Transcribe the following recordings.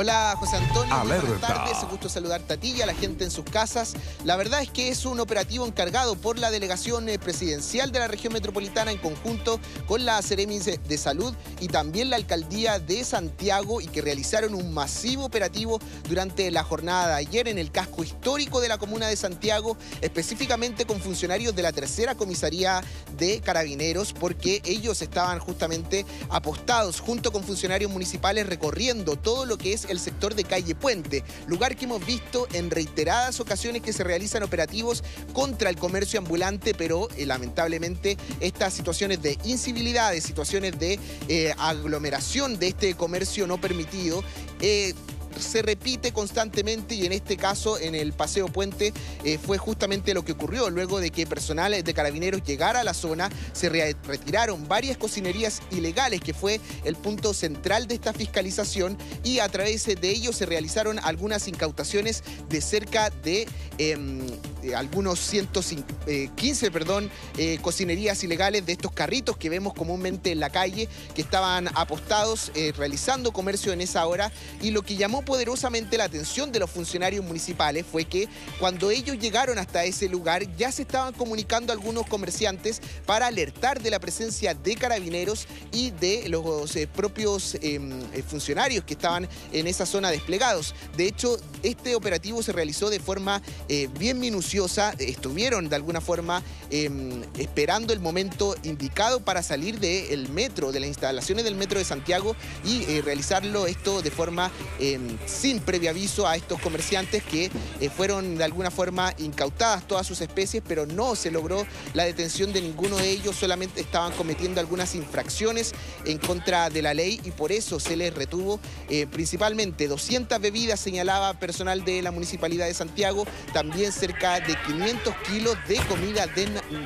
Hola José Antonio, muy buenas Alerta. tardes, un gusto saludarte a ti y a la gente en sus casas. La verdad es que es un operativo encargado por la Delegación eh, Presidencial de la Región Metropolitana en conjunto con la Seremis de Salud y también la Alcaldía de Santiago y que realizaron un masivo operativo durante la jornada de ayer en el casco histórico de la comuna de Santiago, específicamente con funcionarios de la tercera comisaría de Carabineros, porque ellos estaban justamente apostados junto con funcionarios municipales recorriendo todo lo que es el sector de calle Puente, lugar que hemos visto en reiteradas ocasiones que se realizan operativos contra el comercio ambulante, pero eh, lamentablemente estas situaciones de incivilidades, situaciones de eh, aglomeración de este comercio no permitido, eh, se repite constantemente y en este caso en el Paseo Puente eh, fue justamente lo que ocurrió. Luego de que personal de carabineros llegara a la zona, se re- retiraron varias cocinerías ilegales que fue el punto central de esta fiscalización y a través de ello se realizaron algunas incautaciones de cerca de em, de algunos 115 perdón, eh, cocinerías ilegales de estos carritos que vemos comúnmente en la calle que estaban apostados eh, realizando comercio en esa hora y lo que llamó poderosamente la atención de los funcionarios municipales fue que cuando ellos llegaron hasta ese lugar ya se estaban comunicando algunos comerciantes para alertar de la presencia de carabineros y de los eh, propios em, eh, funcionarios que estaban en esa zona desplegados. De hecho, este operativo se realizó de forma eh, bien minuciosa, estuvieron de alguna forma em, esperando el momento indicado para salir del metro, de las instalaciones del metro de Santiago y eh, realizarlo esto de forma em, sin previo aviso a estos comerciantes que eh, fueron de alguna forma incautadas todas sus especies, pero no se logró la detención de ninguno de ellos, solamente estaban cometiendo algunas infracciones en contra de la ley y por eso se les retuvo eh, principalmente 200 bebidas, señalaba personal de la Municipalidad de Santiago, también cerca de 500 kilos de comida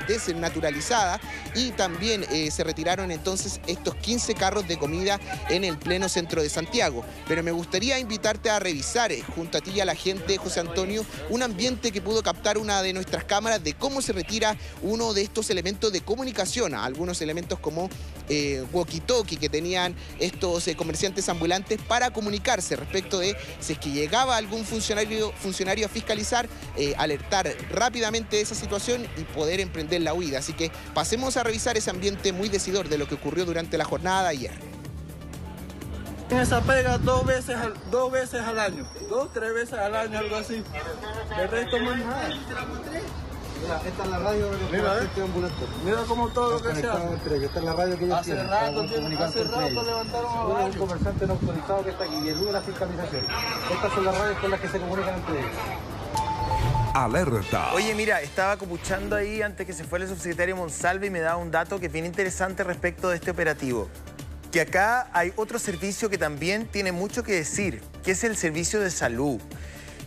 desnaturalizada y también eh, se retiraron entonces estos 15 carros de comida en el pleno centro de Santiago. Pero me gustaría invitarte a revisar eh, junto a ti y a la gente, José Antonio, un ambiente que pudo captar una de nuestras cámaras de cómo se retira uno de estos elementos de comunicación, algunos elementos como eh, walkie-talkie que tenían estos eh, comerciantes ambulantes para comunicarse respecto de si es que llegaba algún funcionario, funcionario a fiscalizar, eh, rápidamente de esa situación y poder emprender la huida. Así que pasemos a revisar ese ambiente muy decidor de lo que ocurrió durante la jornada de ayer. Esa pega dos veces, al, dos veces al año, dos, tres veces al año, algo así. De resto más nada. Mira, esta es la radio de los Mira, eh. Mira como todo lo que se hace. entre. Esta es la radio que ellos Hace tienen. rato, tienen- comunicando hace rato ellos. levantaron a varios. comerciante no autorizado que está aquí y elude la fiscalización. Estas son las radios con las que se comunican entre ellos. Alerta. Oye, mira, estaba copuchando ahí antes que se fuera el subsecretario Monsalve y me daba un dato que es bien interesante respecto de este operativo. Que acá hay otro servicio que también tiene mucho que decir, que es el servicio de salud.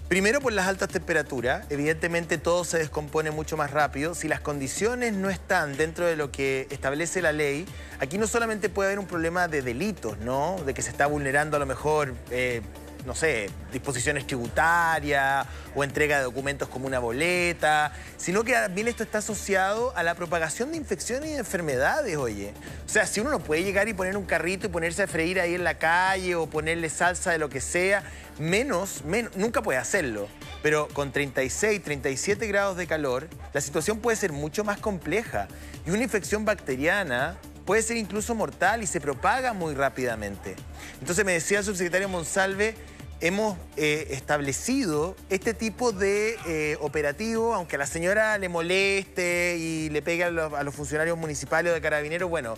Primero por las altas temperaturas, evidentemente todo se descompone mucho más rápido. Si las condiciones no están dentro de lo que establece la ley, aquí no solamente puede haber un problema de delitos, ¿no? De que se está vulnerando a lo mejor, eh, no sé, disposiciones tributarias o entrega de documentos como una boleta, sino que también esto está asociado a la propagación de infecciones y de enfermedades, oye. O sea, si uno no puede llegar y poner un carrito y ponerse a freír ahí en la calle o ponerle salsa de lo que sea, menos, menos nunca puede hacerlo. Pero con 36, 37 grados de calor, la situación puede ser mucho más compleja. Y una infección bacteriana puede ser incluso mortal y se propaga muy rápidamente. Entonces me decía el subsecretario Monsalve, hemos eh, establecido este tipo de eh, operativo, aunque a la señora le moleste y le pegue a los, a los funcionarios municipales o de carabineros, bueno,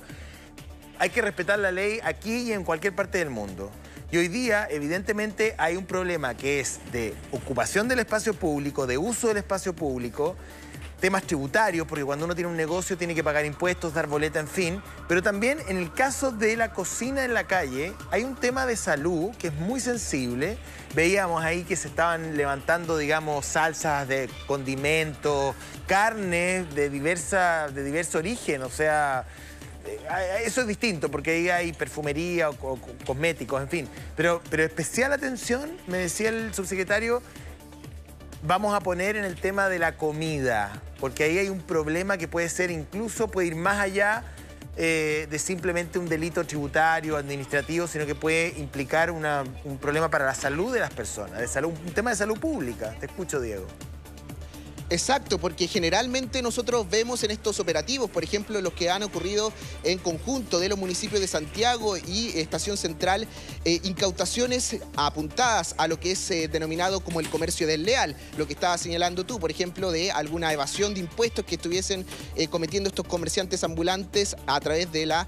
hay que respetar la ley aquí y en cualquier parte del mundo. Y hoy día, evidentemente, hay un problema que es de ocupación del espacio público, de uso del espacio público, temas tributarios, porque cuando uno tiene un negocio tiene que pagar impuestos, dar boleta, en fin. Pero también en el caso de la cocina en la calle, hay un tema de salud que es muy sensible. Veíamos ahí que se estaban levantando, digamos, salsas de condimentos, carnes de, diversa, de diverso origen, o sea... eh, Eso es distinto, porque ahí hay perfumería o, co- co- cosméticos, en fin. Pero, pero especial atención, me decía el subsecretario, vamos a poner en el tema de la comida, porque ahí hay un problema que puede ser incluso, puede ir más allá eh, de simplemente un delito tributario, administrativo, sino que puede implicar un problema para la salud de las personas, de salud, un tema de salud pública. Te escucho, Diego. Exacto, porque generalmente nosotros vemos en estos operativos, por ejemplo, los que han ocurrido en conjunto de los municipios de Santiago y Estación Central, eh, incautaciones apuntadas a lo que es eh, denominado como el comercio desleal, lo que estaba señalando tú, por ejemplo, de alguna evasión de impuestos que estuviesen eh, cometiendo estos comerciantes ambulantes a través de la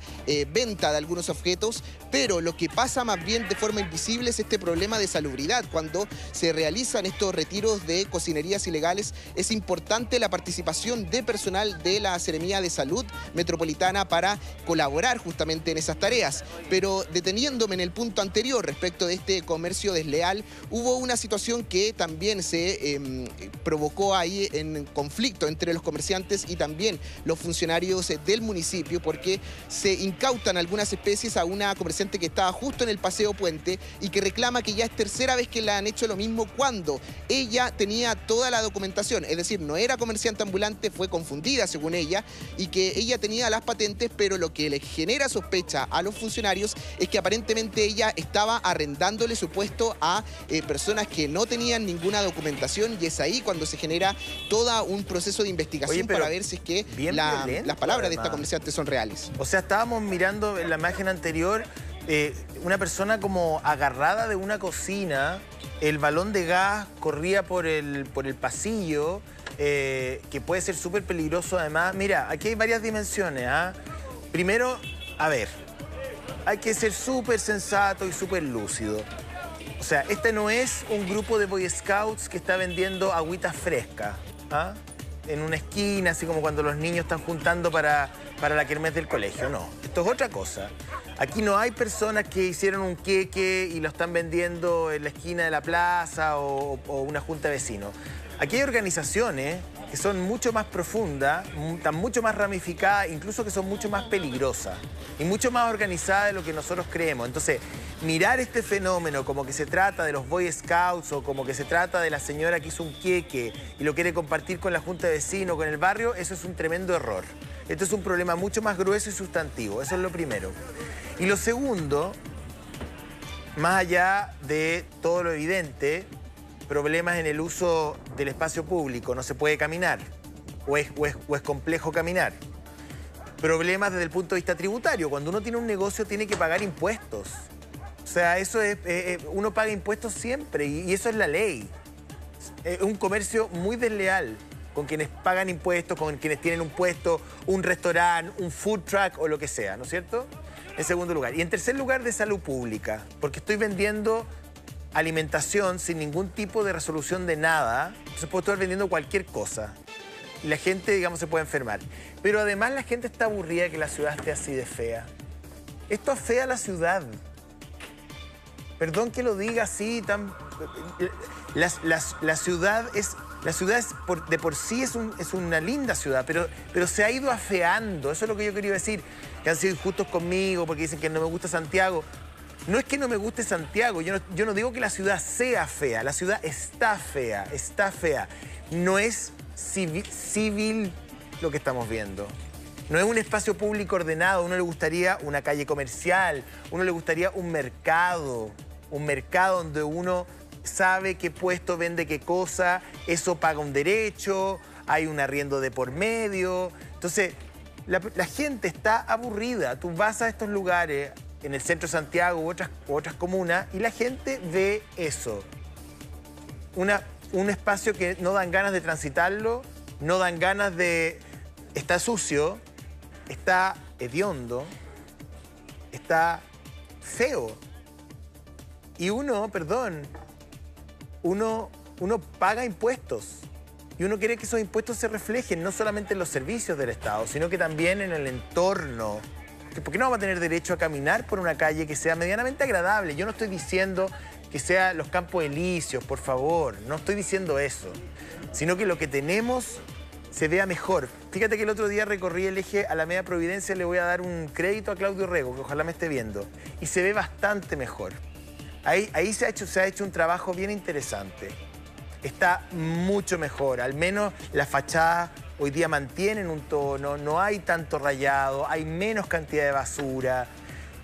venta de algunos objetos, pero lo que pasa más bien de forma invisible es este problema de salubridad. Cuando se realizan estos retiros de cocinerías ilegales, es importante la participación de personal de la Seremía de Salud Metropolitana para colaborar justamente en esas tareas. Pero deteniéndome en el punto anterior respecto de este comercio desleal, hubo una situación que también se em, provocó ahí en conflicto entre los comerciantes y también los funcionarios del municipio porque se incautan algunas especies a una comerciante que estaba justo en el paseo puente y que reclama que ya es tercera vez que le han hecho lo mismo cuando ella tenía toda la documentación, es decir, no era comerciante ambulante, fue confundida según ella, y que ella tenía las patentes, pero lo que le genera sospecha a los funcionarios es que aparentemente ella estaba arrendándole su puesto a eh, personas que no tenían ninguna documentación y es ahí cuando se genera todo un proceso de investigación para ver si es que las palabras de esta comerciante son reales. O sea, estábamos mirando en la imagen anterior eh, una persona como agarrada de una cocina, el balón de gas corría por el, por el pasillo, eh, que puede ser súper peligroso además. Mira, aquí hay varias dimensiones. ¿ah? Primero, a ver, hay que ser súper sensato y súper lúcido. O sea, este no es un grupo de Boy Scouts que está vendiendo agüita fresca. ¿ah? En una esquina, así como cuando los niños están juntando para, para la kermés del colegio. No, esto es otra cosa. Aquí no hay personas que hicieron un queque y lo están vendiendo en la esquina de la plaza o, una junta de vecinos. Aquí hay organizaciones que son mucho más profundas, están mucho más ramificadas, incluso que son mucho más peligrosas y mucho más organizadas de lo que nosotros creemos. Entonces, mirar este fenómeno como que se trata de los Boy Scouts o como que se trata de la señora que hizo un queque y lo quiere compartir con la junta de vecinos, con el barrio, eso es un tremendo error. Esto es un problema mucho más grueso y sustantivo, eso es lo primero. Y lo segundo, más allá de todo lo evidente, problemas en el uso del espacio público, no se puede caminar o es, complejo caminar. Problemas desde el punto de vista tributario, cuando uno tiene un negocio tiene que pagar impuestos. O sea, eso es, eh, eh, uno paga impuestos siempre y, y eso es la ley. Es un comercio muy desleal con quienes pagan impuestos, con quienes tienen un puesto, un restaurante, un food truck o lo que sea, ¿no es cierto? En segundo lugar. Y en tercer lugar, de salud pública, porque estoy vendiendo alimentación sin ningún tipo de resolución de nada. Entonces puedo estar vendiendo cualquier cosa. Y la gente, digamos, se puede enfermar. Pero además la gente está aburrida de que la ciudad esté así de fea. Esto afea la ciudad. Perdón que lo diga así, tan... La, ciudad es... La ciudad de por sí es, es, una linda ciudad, pero, pero se ha ido afeando. Eso es lo que yo quería decir que han sido injustos conmigo porque dicen que no me gusta Santiago. No es que no me guste Santiago, yo no, digo que la ciudad sea fea, la ciudad está fea, está fea. No es civil, lo que estamos viendo. No es un espacio público ordenado, uno le gustaría una calle comercial, a uno le gustaría un mercado, un mercado donde uno sabe qué puesto vende qué cosa, eso paga un derecho, hay un arriendo de por medio. Entonces, la, gente está aburrida. Tú vas a estos lugares, en el centro de Santiago u otras, otras comunas, y la gente ve eso. Una, un espacio que no dan ganas de transitarlo, no dan ganas de... Está sucio, está hediondo, está feo. Y uno, perdón, uno, uno paga impuestos. Y uno quiere que esos impuestos se reflejen no solamente en los servicios del Estado, sino que también en el entorno. ¿Por qué no vamos a tener derecho a caminar por una calle que sea medianamente agradable? Yo no estoy diciendo que sea los campos elíseos, por favor. No estoy diciendo eso. Sino que lo que tenemos se vea mejor. Fíjate que el otro día recorrí el eje a la media Providencia, le voy a dar un crédito a Claudio Rego, que ojalá me esté viendo. Y se ve bastante mejor. Ahí, ahí se, ha hecho, se ha hecho un trabajo bien interesante está mucho mejor. Al menos la fachada hoy día mantienen un tono, no hay tanto rayado, hay menos cantidad de basura.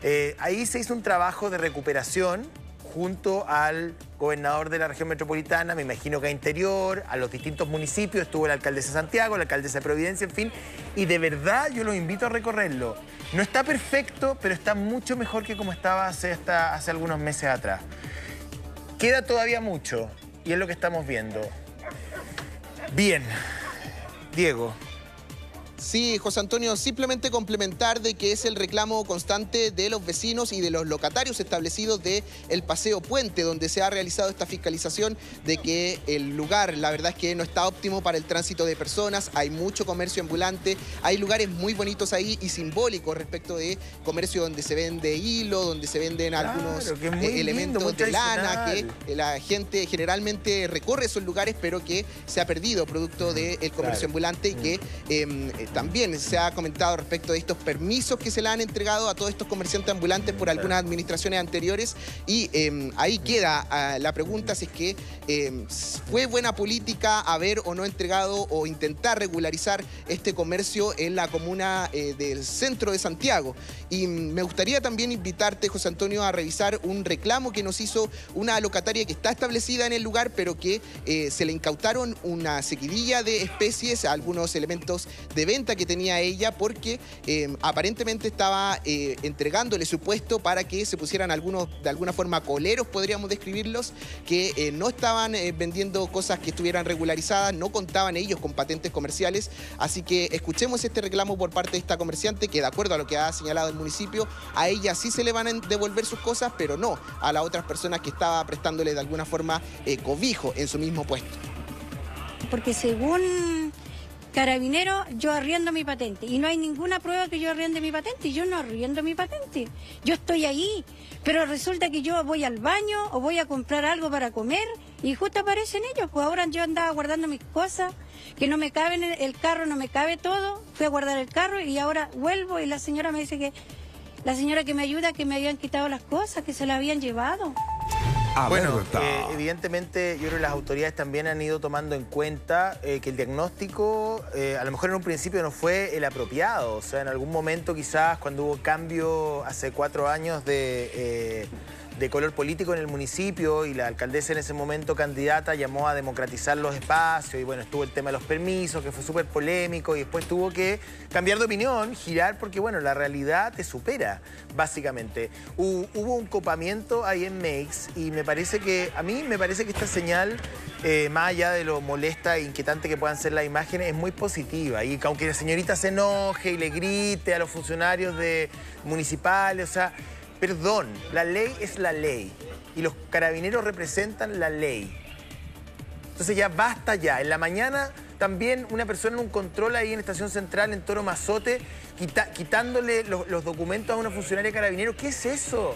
Eh, ahí se hizo un trabajo de recuperación junto al gobernador de la región metropolitana, me imagino que a Interior, a los distintos municipios, estuvo la alcaldesa de Santiago, la alcaldesa de Providencia, en fin, y de verdad yo los invito a recorrerlo. No está perfecto, pero está mucho mejor que como estaba hace, algunos meses atrás. Queda todavía mucho, y es lo que estamos viendo. Bien, Diego. Sí, José Antonio, simplemente complementar de que es el reclamo constante de los vecinos y de los locatarios establecidos de el Paseo Puente, donde se ha realizado esta fiscalización de que el lugar, la verdad es que no está óptimo para el tránsito de personas, hay mucho comercio ambulante, hay lugares muy bonitos ahí y simbólicos respecto de comercio donde se vende hilo, donde se venden algunos eh, elementos de lana, que la gente generalmente recorre esos lugares, pero que se ha perdido producto del comercio ambulante y que también se ha comentado respecto de estos permisos que se le han entregado a todos estos comerciantes ambulantes por algunas administraciones anteriores. Y em, ahí queda ah, la pregunta si es que em, fue buena política haber o no entregado o intentar regularizar este comercio en la comuna eh, del centro de Santiago. Y me gustaría también invitarte, José Antonio, a revisar un reclamo que nos hizo una locataria que está establecida en el lugar, pero que eh, se le incautaron una sequidilla de especies, algunos elementos de venta que tenía ella porque em, aparentemente estaba eh, entregándole su puesto para que se pusieran algunos, de alguna forma, coleros, podríamos describirlos, que eh, no estaban eh, vendiendo cosas que estuvieran regularizadas, no contaban ellos con patentes comerciales. Así que escuchemos este reclamo por parte de esta comerciante que, de acuerdo a lo que ha señalado el municipio, a ella sí se le van a devolver sus cosas, pero no a las otras personas que estaba prestándole de alguna forma cobijo en su mismo puesto. Porque según carabinero, yo arriendo mi patente. Y no hay ninguna prueba que yo arriende mi patente. Yo no arriendo mi patente. Yo estoy ahí. Pero resulta que yo voy al baño o voy a comprar algo para comer y justo aparecen ellos. Pues ahora yo andaba guardando mis cosas, que no me caben en el carro, no me cabe todo. Fui a guardar el carro y ahora vuelvo y la señora me dice que, la señora que me ayuda, que me habían quitado las cosas, que se las habían llevado bueno, eh, evidentemente yo creo que las autoridades también han ido tomando en cuenta eh, que el diagnóstico eh, a lo mejor en un principio no fue el apropiado. O sea, en algún momento quizás cuando hubo cambio hace cuatro años de de color político en el municipio y la alcaldesa en ese momento candidata llamó a democratizar los espacios y bueno, estuvo el tema de los permisos que fue súper polémico y después tuvo que cambiar de opinión, girar porque bueno, la realidad te supera básicamente. Hubo, un copamiento ahí en Makes y me parece que, a mí me parece que esta señal, eh, más allá de lo molesta e inquietante que puedan ser las imágenes, es muy positiva y aunque la señorita se enoje y le grite a los funcionarios de municipales, o sea, Perdón, la ley es la ley y los carabineros representan la ley. Entonces ya basta ya. En la mañana también una persona en un control ahí en Estación Central, en Toro Mazote, quitándole los, documentos a una funcionaria carabinero. ¿Qué es eso?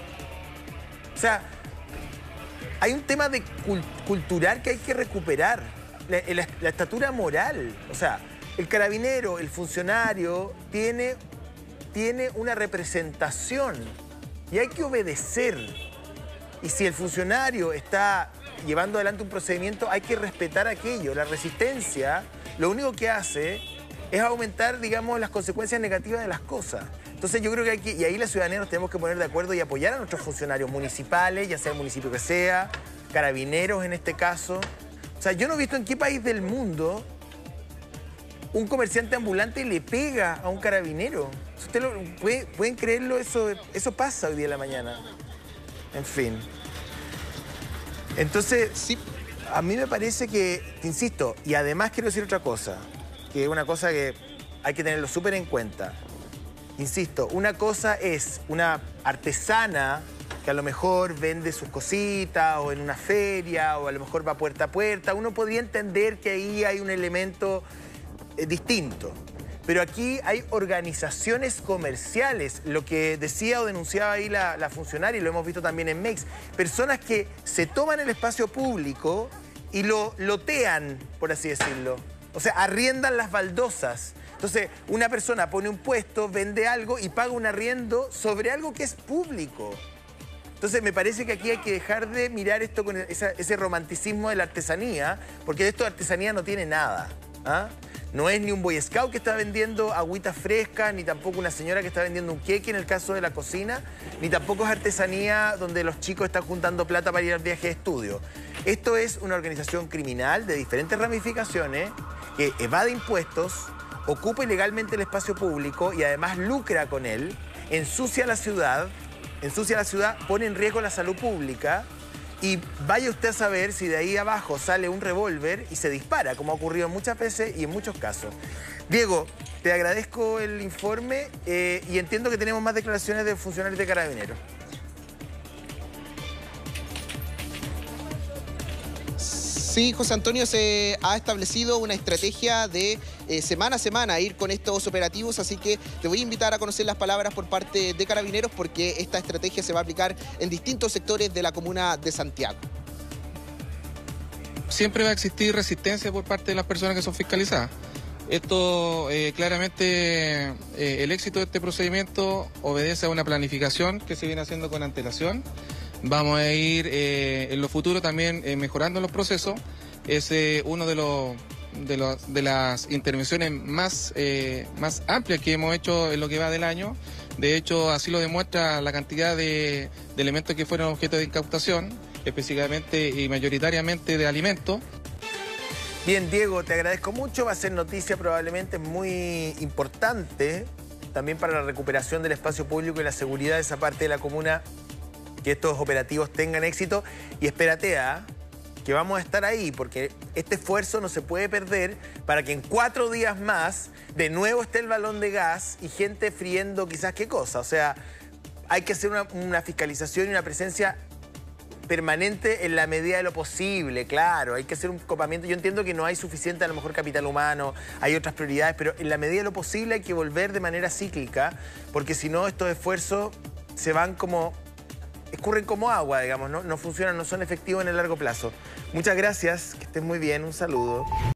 O sea, hay un tema de cultural que hay que recuperar. la estatura moral. O sea, el carabinero, el funcionario, tiene, tiene una representación y hay que obedecer. Y si el funcionario está llevando adelante un procedimiento, hay que respetar aquello. La resistencia lo único que hace es aumentar, digamos, las consecuencias negativas de las cosas. Entonces yo creo que hay que, y ahí la ciudadanía nos tenemos que poner de acuerdo y apoyar a nuestros funcionarios municipales, ya sea el municipio que sea, carabineros en este caso. O sea, yo no he visto en qué país del mundo un comerciante ambulante le pega a un carabinero. ¿Usted lo, ¿Pueden creerlo? Eso, eso pasa hoy día en la mañana. En fin. Entonces, sí, a mí me parece que, insisto, y además quiero decir otra cosa, que es una cosa que hay que tenerlo súper en cuenta. Insisto, una cosa es una artesana que a lo mejor vende sus cositas o en una feria o a lo mejor va puerta a puerta. Uno podría entender que ahí hay un elemento distinto. Pero aquí hay organizaciones comerciales, lo que decía o denunciaba ahí la, funcionaria, y lo hemos visto también en MEX, personas que se toman el espacio público y lo lotean, por así decirlo. O sea, arriendan las baldosas. Entonces, una persona pone un puesto, vende algo y paga un arriendo sobre algo que es público. Entonces, me parece que aquí hay que dejar de mirar esto con ese romanticismo de la artesanía, porque de esto de artesanía no tiene nada. ¿ah? No es ni un boy scout que está vendiendo agüita fresca, ni tampoco una señora que está vendiendo un queque en el caso de la cocina, ni tampoco es artesanía donde los chicos están juntando plata para ir al viaje de estudio. Esto es una organización criminal de diferentes ramificaciones que evade impuestos, ocupa ilegalmente el espacio público y además lucra con él, ensucia la ciudad, ensucia la ciudad, pone en riesgo la salud pública y vaya usted a saber si de ahí abajo sale un revólver y se dispara, como ha ocurrido muchas veces y en muchos casos. Diego, te agradezco el informe eh, y entiendo que tenemos más declaraciones de funcionarios de carabineros. Sí, José Antonio, se ha establecido una estrategia de eh, semana a semana ir con estos operativos, así que te voy a invitar a conocer las palabras por parte de Carabineros porque esta estrategia se va a aplicar en distintos sectores de la comuna de Santiago. Siempre va a existir resistencia por parte de las personas que son fiscalizadas. Esto eh, claramente, eh, el éxito de este procedimiento obedece a una planificación que se viene haciendo con antelación Vamos a ir eh, en lo futuro también eh, mejorando los procesos. Es eh, uno de los de, las intervenciones más, más amplias que hemos hecho en lo que va del año. De hecho, así lo demuestra la cantidad de, de elementos que fueron objeto de incautación, específicamente y mayoritariamente de alimentos. Bien, Diego, te agradezco mucho. Va a ser noticia probablemente muy importante también para la recuperación del espacio público y la seguridad de esa parte de la comuna que estos operativos tengan éxito y espérate a ¿ah? que vamos a estar ahí, porque este esfuerzo no se puede perder para que en cuatro días más de nuevo esté el balón de gas y gente friendo quizás qué cosa. O sea, hay que hacer una, fiscalización y una presencia permanente en la medida de lo posible, claro, hay que hacer un copamiento. Yo entiendo que no hay suficiente a lo mejor capital humano, hay otras prioridades, pero en la medida de lo posible hay que volver de manera cíclica, porque si no estos esfuerzos se van como escurren como agua, digamos, ¿no? no funcionan, no son efectivos en el largo plazo. Muchas gracias, que estén muy bien, un saludo.